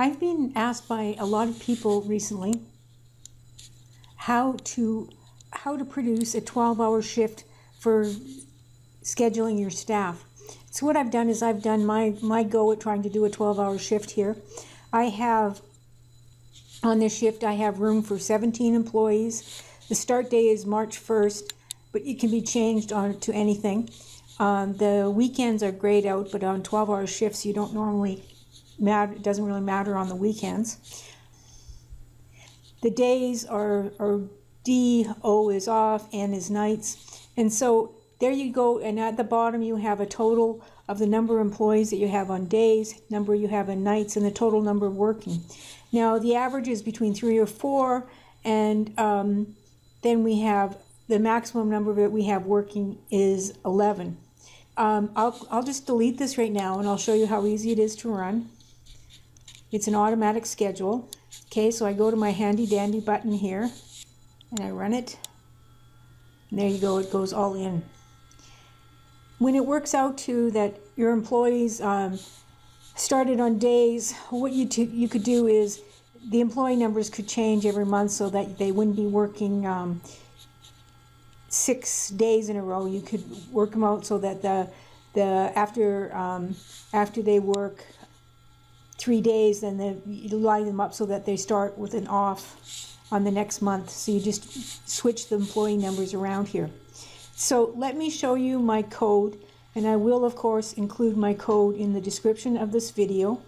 I've been asked by a lot of people recently how to how to produce a 12-hour shift for scheduling your staff. So what I've done is I've done my my go at trying to do a 12-hour shift here. I have on this shift I have room for 17 employees. The start day is March 1st, but it can be changed on to anything. Um, the weekends are grayed out, but on 12-hour shifts you don't normally matter. It doesn't really matter on the weekends. The days are, are D, O is off, N is nights. And so there you go. And at the bottom, you have a total of the number of employees that you have on days, number you have on nights, and the total number working. Now, the average is between three or four, and um, then we have the maximum number that we have working is 11. Um, I'll, I'll just delete this right now, and I'll show you how easy it is to run. It's an automatic schedule. Okay, so I go to my handy dandy button here, and I run it. And there you go, it goes all in. When it works out to that your employees um, started on days, what you, you could do is the employee numbers could change every month so that they wouldn't be working um, six days in a row. You could work them out so that the the after um, after they work three days, then the, you line them up so that they start with an off on the next month. So you just switch the employee numbers around here. So let me show you my code, and I will of course include my code in the description of this video.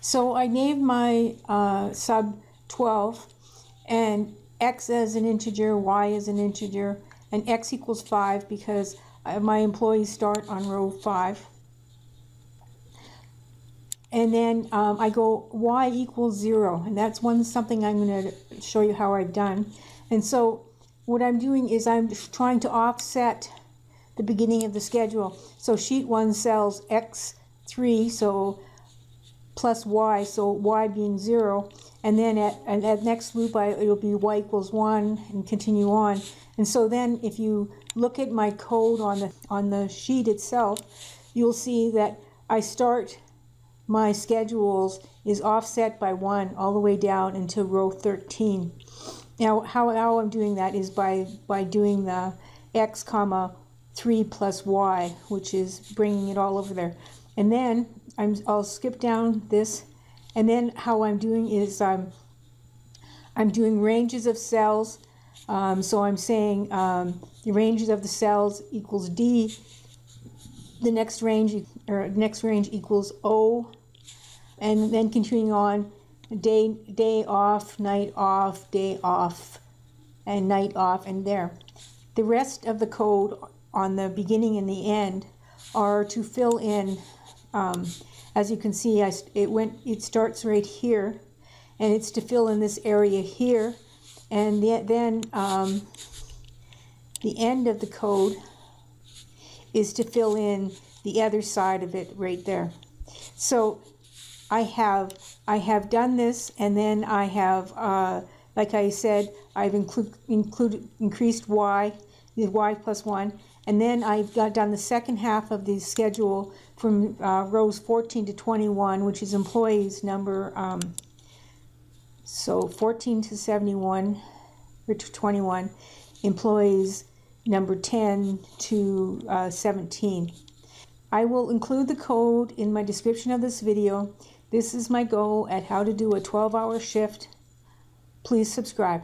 So I named my uh, sub 12 and x as an integer, y as an integer, and x equals 5 because uh, my employees start on row 5. And then um, I go y equals 0, and that's one something I'm going to show you how I've done. And so what I'm doing is I'm trying to offset the beginning of the schedule. So sheet 1 cells x3, so plus y, so y being 0. And then at, and at next loop, I, it'll be y equals 1 and continue on. And so then if you look at my code on the, on the sheet itself, you'll see that I start my schedules is offset by 1 all the way down into row 13. Now, how, how I'm doing that is by, by doing the x comma 3 plus y, which is bringing it all over there. And then I'm, I'll skip down this, and then how I'm doing is I'm, I'm doing ranges of cells. Um, so I'm saying um, the ranges of the cells equals D. The next range or next range equals O, and then continuing on day day off, night off, day off, and night off, and there. The rest of the code on the beginning and the end are to fill in. Um, as you can see, I, it went. It starts right here, and it's to fill in this area here, and the, then um, the end of the code is to fill in the other side of it right there. So I have I have done this, and then I have, uh, like I said, I've include, included increased y, the y plus one, and then I've got done the second half of the schedule from uh, rows 14 to 21, which is employees number. Um, so 14 to 71 or to 21, employees number 10 to uh, 17. I will include the code in my description of this video. This is my goal at how to do a 12 hour shift. Please subscribe.